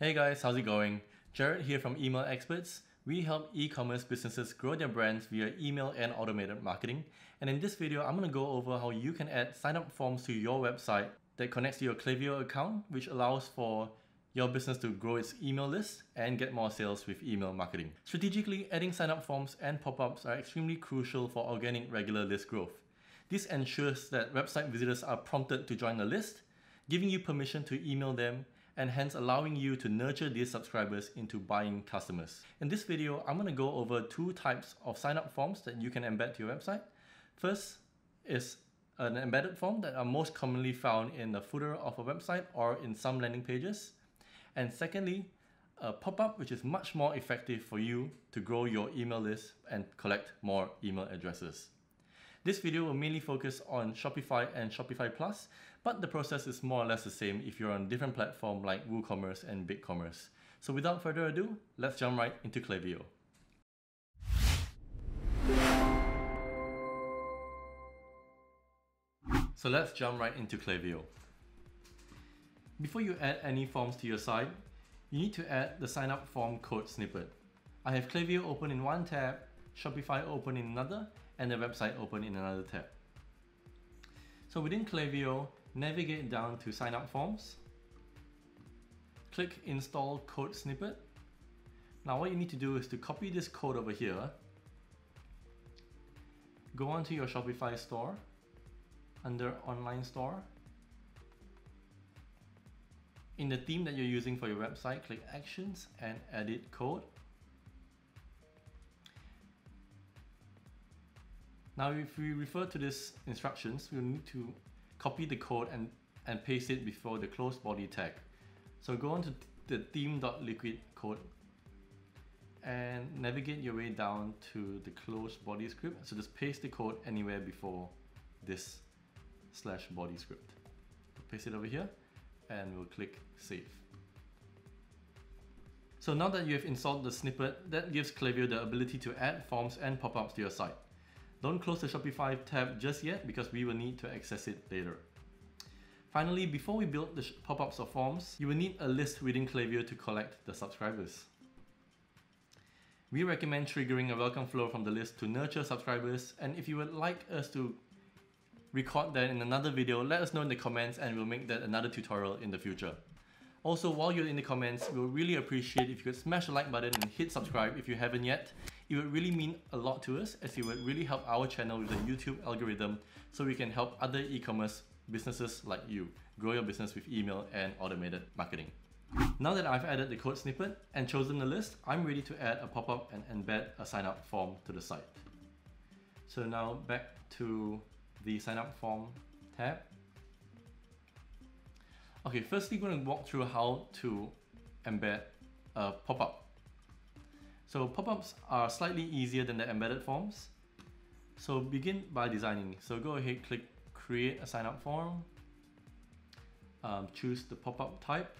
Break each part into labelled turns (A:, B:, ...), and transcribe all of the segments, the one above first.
A: Hey guys, how's it going? Jared here from Email Experts. We help e-commerce businesses grow their brands via email and automated marketing. And in this video, I'm going to go over how you can add sign-up forms to your website that connects to your Klaviyo account, which allows for your business to grow its email list and get more sales with email marketing. Strategically, adding sign-up forms and pop-ups are extremely crucial for organic regular list growth. This ensures that website visitors are prompted to join the list, giving you permission to email them and hence allowing you to nurture these subscribers into buying customers. In this video, I'm going to go over two types of sign-up forms that you can embed to your website. First is an embedded form that are most commonly found in the footer of a website or in some landing pages. And secondly, a pop-up which is much more effective for you to grow your email list and collect more email addresses. This video will mainly focus on Shopify and Shopify Plus, but the process is more or less the same if you're on different platform like WooCommerce and BigCommerce. So without further ado, let's jump right into Klaviyo. So let's jump right into Klaviyo. Before you add any forms to your site, you need to add the sign up form code snippet. I have Klaviyo open in one tab, Shopify open in another, and the website open in another tab. So within Klaviyo, navigate down to sign up forms, click install code snippet. Now what you need to do is to copy this code over here, go onto your Shopify store, under online store, in the theme that you're using for your website, click actions and edit code. Now if we refer to these instructions, we'll need to copy the code and, and paste it before the close body tag. So go on to the theme.liquid code and navigate your way down to the close body script. So just paste the code anywhere before this slash body script. Paste it over here and we'll click save. So now that you have installed the snippet, that gives Klaviyo the ability to add forms and pop-ups to your site. Don't close the Shopify tab just yet because we will need to access it later. Finally, before we build the pop-ups or forms, you will need a list within Klaviyo to collect the subscribers. We recommend triggering a welcome flow from the list to nurture subscribers and if you would like us to record that in another video, let us know in the comments and we'll make that another tutorial in the future. Also, while you're in the comments, we'll really appreciate if you could smash the like button and hit subscribe if you haven't yet. It would really mean a lot to us as it would really help our channel with the YouTube algorithm so we can help other e-commerce businesses like you grow your business with email and automated marketing. Now that I've added the code snippet and chosen the list, I'm ready to add a pop-up and embed a sign up form to the site. So now back to the sign up form tab. Okay, firstly, we're going to walk through how to embed a pop-up. So pop-ups are slightly easier than the embedded forms. So begin by designing. So go ahead, click create a sign up form. Um, choose the pop-up type.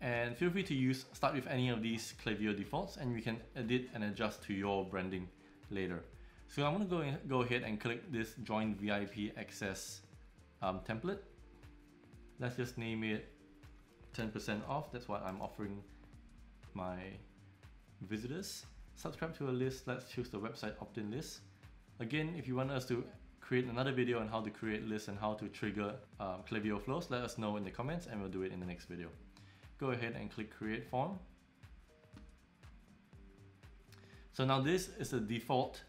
A: And feel free to use start with any of these Klaviyo defaults and you can edit and adjust to your branding later. So I'm gonna go, go ahead and click this join VIP access um, template. Let's just name it 10% off. That's what I'm offering my visitors. Subscribe to a list, let's choose the website opt-in list. Again, if you want us to create another video on how to create lists and how to trigger um, flows, let us know in the comments and we'll do it in the next video. Go ahead and click create form. So now this is the default,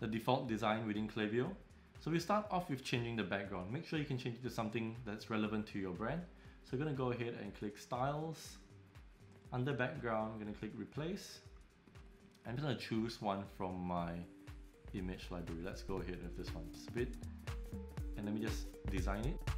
A: the default design within Klaviyo. So we start off with changing the background. Make sure you can change it to something that's relevant to your brand. So we're gonna go ahead and click styles, under background, I'm gonna click replace. I'm gonna choose one from my image library. Let's go ahead with this one, split. And let me just design it.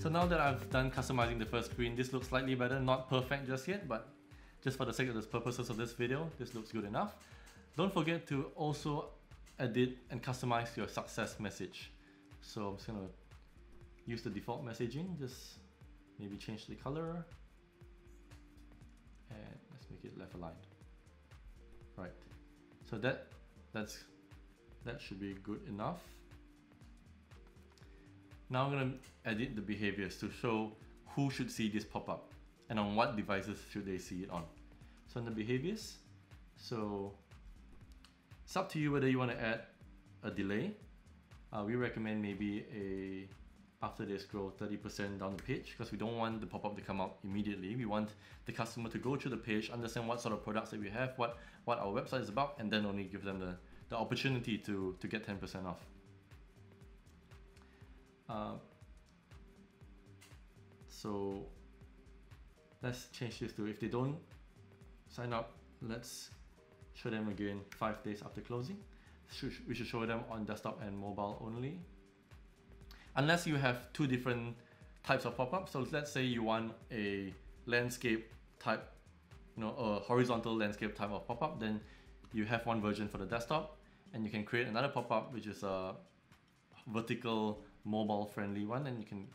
A: So now that I've done customizing the first screen, this looks slightly better, not perfect just yet, but just for the sake of the purposes of this video, this looks good enough. Don't forget to also edit and customize your success message. So I'm just gonna use the default messaging, just maybe change the color and let's make it left aligned. Right, so that that's that should be good enough. Now I'm to edit the behaviors to show who should see this pop up and on what devices should they see it on. So in the behaviors, so it's up to you whether you want to add a delay. Uh, we recommend maybe a after they scroll 30% down the page because we don't want the pop-up to come out immediately. We want the customer to go through the page, understand what sort of products that we have, what, what our website is about, and then only give them the, the opportunity to, to get 10% off. Uh, so let's change this to if they don't sign up, let's show them again five days after closing. We should show them on desktop and mobile only. Unless you have two different types of pop-up. So let's say you want a landscape type, you know, a horizontal landscape type of pop-up, then you have one version for the desktop and you can create another pop-up which is a vertical mobile friendly one and you can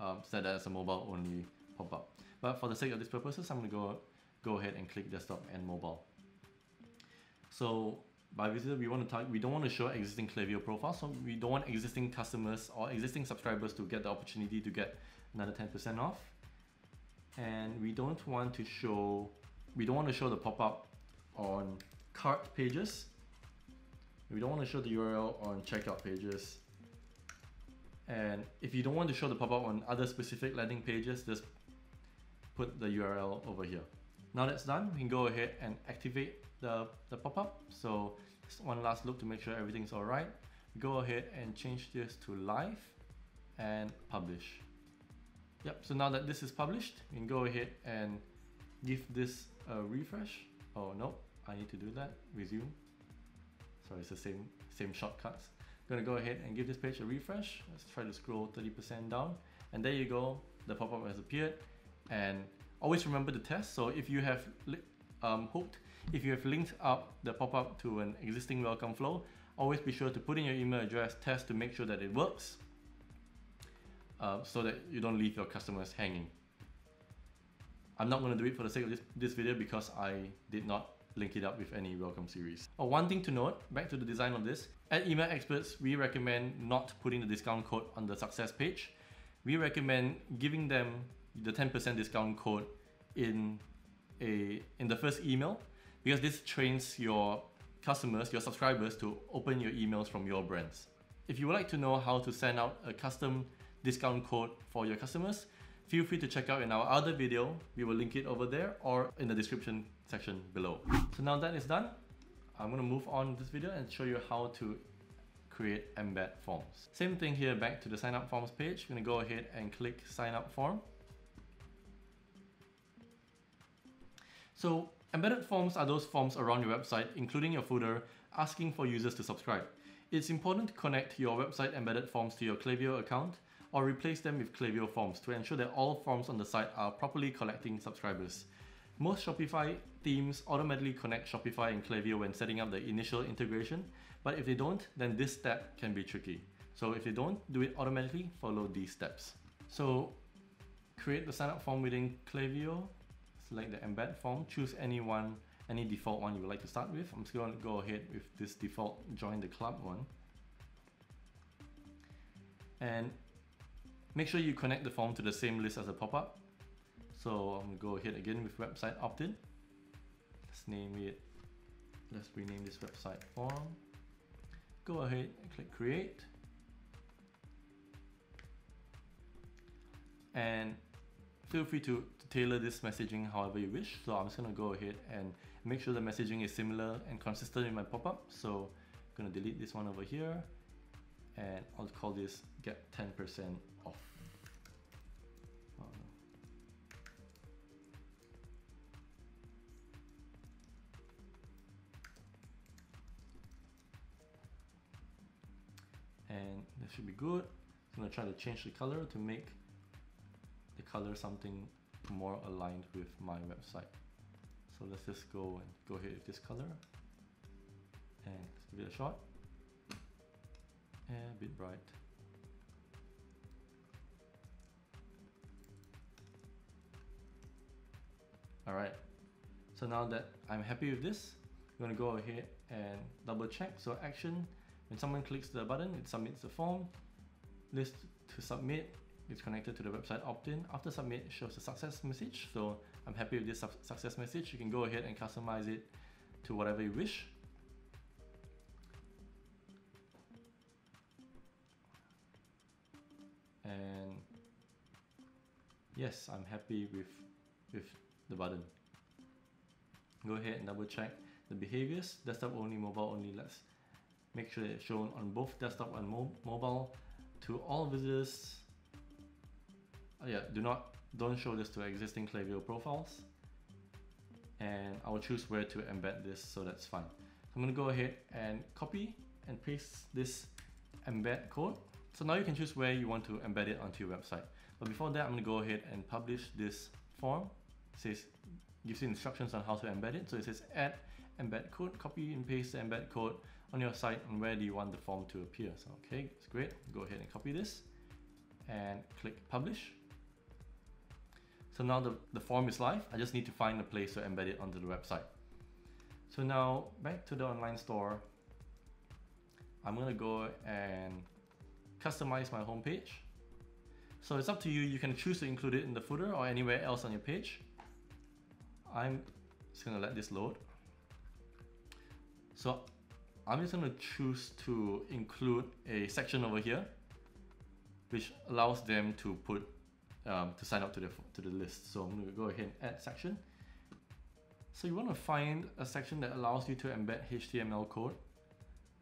A: um, set that as a mobile only pop-up. But for the sake of these purposes, I'm going to go, go ahead and click desktop and mobile. So by visitor, we want to target, we don't want to show existing Klaviyo profiles, so we don't want existing customers or existing subscribers to get the opportunity to get another 10% off. And we don't want to show, we don't want to show the pop-up on cart pages. We don't want to show the URL on checkout pages and if you don't want to show the pop-up on other specific landing pages, just put the URL over here. Now that's done, we can go ahead and activate the, the pop-up. So just one last look to make sure everything's all right. Go ahead and change this to live and publish. Yep, so now that this is published, we can go ahead and give this a refresh. Oh no, I need to do that, resume. Sorry, it's the same, same shortcuts gonna go ahead and give this page a refresh. Let's try to scroll 30% down. And there you go, the pop-up has appeared. And always remember the test. So if you have um, hooked, if you have linked up the pop-up to an existing welcome flow, always be sure to put in your email address, test to make sure that it works. Uh, so that you don't leave your customers hanging. I'm not going to do it for the sake of this, this video because I did not link it up with any welcome series. Oh, one thing to note, back to the design of this, at Email Experts, we recommend not putting the discount code on the success page. We recommend giving them the 10% discount code in a in the first email because this trains your customers, your subscribers to open your emails from your brands. If you would like to know how to send out a custom discount code for your customers, feel free to check out in our other video. We will link it over there or in the description section below. So now that is done, I'm going to move on this video and show you how to create embed forms. Same thing here back to the sign up forms page. Going to go ahead and click sign up form. So embedded forms are those forms around your website, including your footer, asking for users to subscribe. It's important to connect your website embedded forms to your Klaviyo account or replace them with Klaviyo forms to ensure that all forms on the site are properly collecting subscribers. Most Shopify themes automatically connect Shopify and Klaviyo when setting up the initial integration, but if they don't, then this step can be tricky. So if you don't do it automatically, follow these steps. So create the sign up form within Klaviyo, select the embed form, choose any one, any default one you would like to start with. I'm just going to go ahead with this default join the club one. And make sure you connect the form to the same list as the pop-up. So I'm gonna go ahead again with website opt-in. Let's name it, let's rename this website form. Go ahead and click create. And feel free to, to tailor this messaging however you wish. So I'm just gonna go ahead and make sure the messaging is similar and consistent in my pop-up. So I'm gonna delete this one over here and I'll call this get 10% and that should be good. I'm gonna try to change the color to make the color something more aligned with my website. So let's just go and go ahead with this color and give it a shot and a bit bright. All right, so now that I'm happy with this, I'm gonna go ahead and double check. So action, when someone clicks the button, it submits the form. List to submit, it's connected to the website opt-in. After submit, it shows a success message. So I'm happy with this su success message. You can go ahead and customize it to whatever you wish. And yes, I'm happy with, with the button. Go ahead and double check the behaviors, desktop only, mobile only. Let's make sure it's shown on both desktop and mo mobile to all visitors. Oh yeah, do not, don't show this to existing Klaviyo profiles. And I will choose where to embed this, so that's fine. I'm gonna go ahead and copy and paste this embed code. So now you can choose where you want to embed it onto your website. But before that, I'm gonna go ahead and publish this form. It says, gives you instructions on how to embed it. So it says add embed code, copy and paste the embed code on your site and where do you want the form to appear. So okay, it's great. Go ahead and copy this and click publish. So now the, the form is live. I just need to find a place to embed it onto the website. So now back to the online store. I'm gonna go and customize my homepage. So it's up to you. You can choose to include it in the footer or anywhere else on your page. I'm just gonna let this load. So I'm just gonna choose to include a section over here, which allows them to put um, to sign up to the to the list. So I'm gonna go ahead and add section. So you want to find a section that allows you to embed HTML code.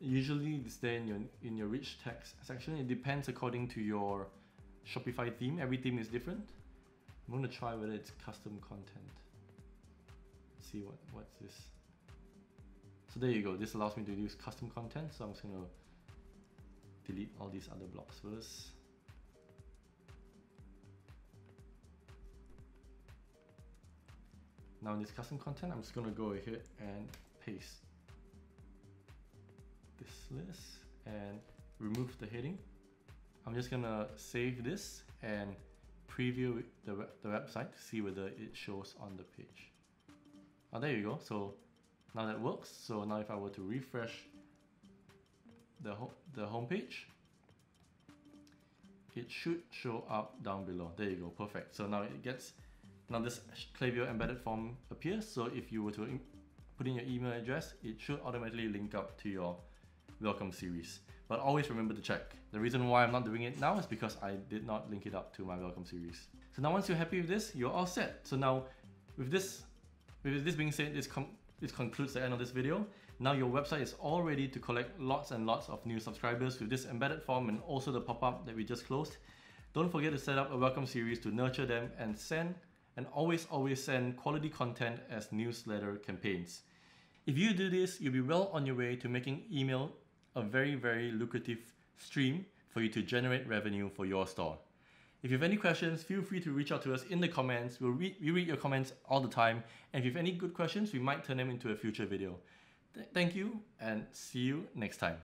A: Usually it's there in your in your rich text section. It depends according to your Shopify theme. Every theme is different. I'm gonna try whether it's custom content. Let's see what what's this. So there you go. This allows me to use custom content. So I'm just gonna delete all these other blocks first. Now in this custom content, I'm just gonna go ahead and paste this list and remove the heading. I'm just gonna save this and preview the, the website to see whether it shows on the page. Oh, there you go. So now that works. So now if I were to refresh the, ho the home page, it should show up down below. There you go, perfect. So now it gets, now this Klaviyo embedded form appears. So if you were to put in your email address, it should automatically link up to your welcome series. But always remember to check. The reason why I'm not doing it now is because I did not link it up to my welcome series. So now once you're happy with this, you're all set. So now with this, with this being said, this, this concludes the end of this video. Now your website is all ready to collect lots and lots of new subscribers with this embedded form and also the pop-up that we just closed. Don't forget to set up a welcome series to nurture them and send and always always send quality content as newsletter campaigns. If you do this, you'll be well on your way to making email a very, very lucrative stream for you to generate revenue for your store. If you have any questions, feel free to reach out to us in the comments. We'll read, we read your comments all the time. And if you have any good questions, we might turn them into a future video. Th thank you and see you next time.